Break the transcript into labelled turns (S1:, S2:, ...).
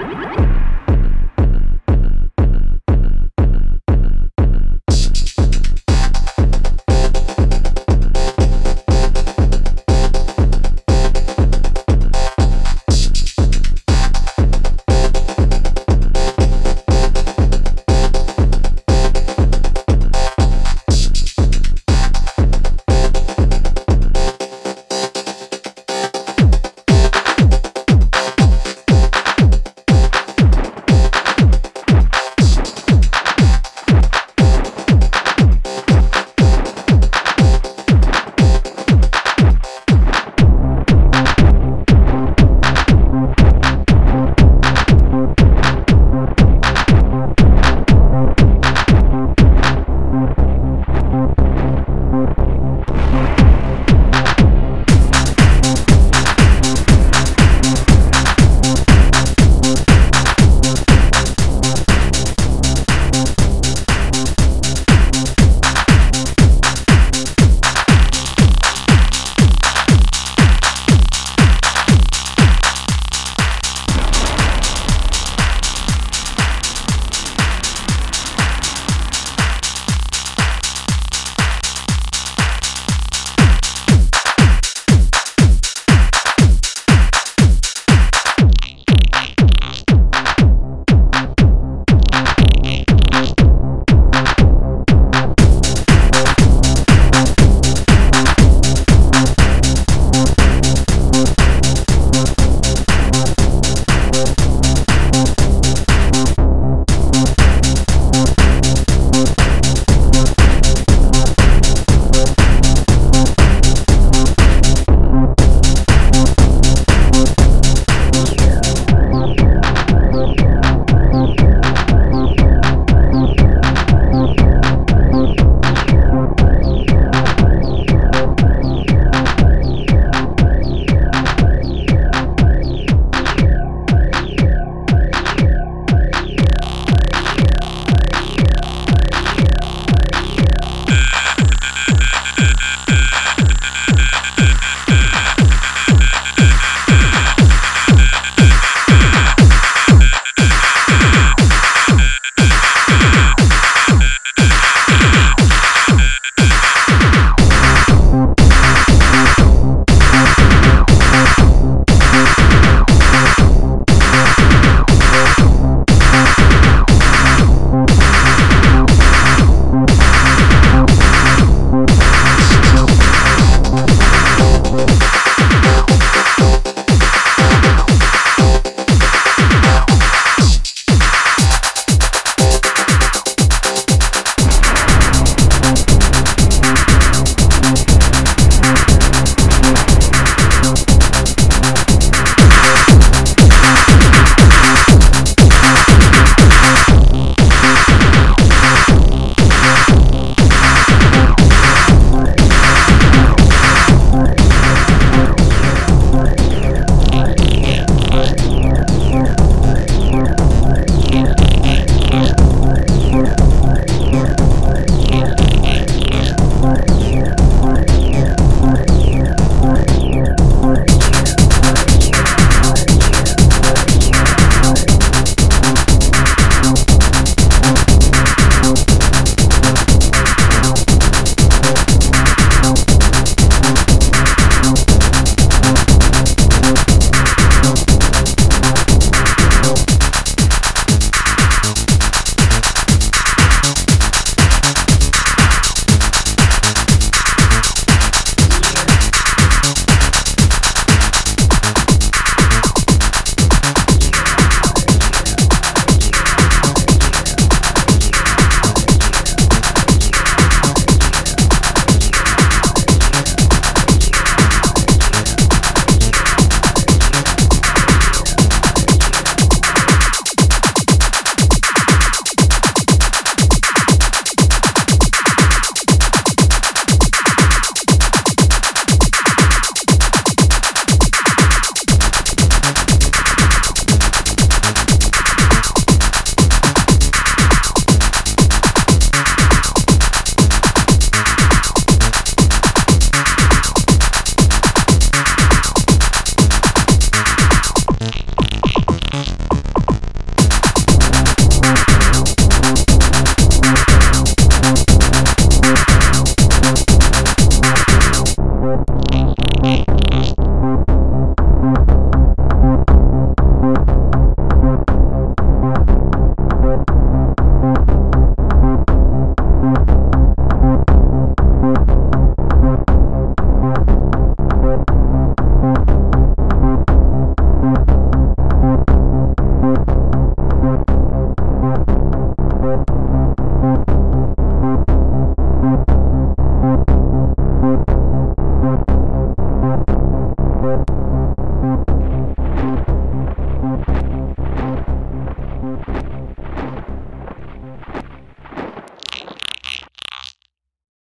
S1: you